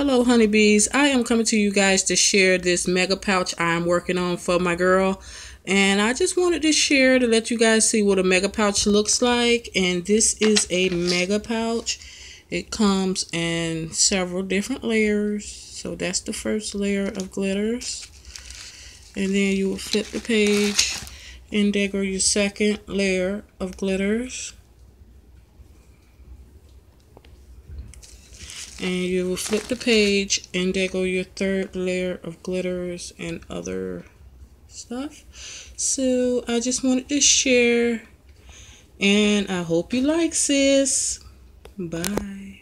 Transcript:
Hello honeybees, I am coming to you guys to share this mega pouch I'm working on for my girl and I just wanted to share to let you guys see what a mega pouch looks like and this is a mega pouch. It comes in several different layers so that's the first layer of glitters and then you will flip the page and there go your second layer of glitters and you will flip the page and there your third layer of glitters and other stuff. So I just wanted to share and I hope you like sis. Bye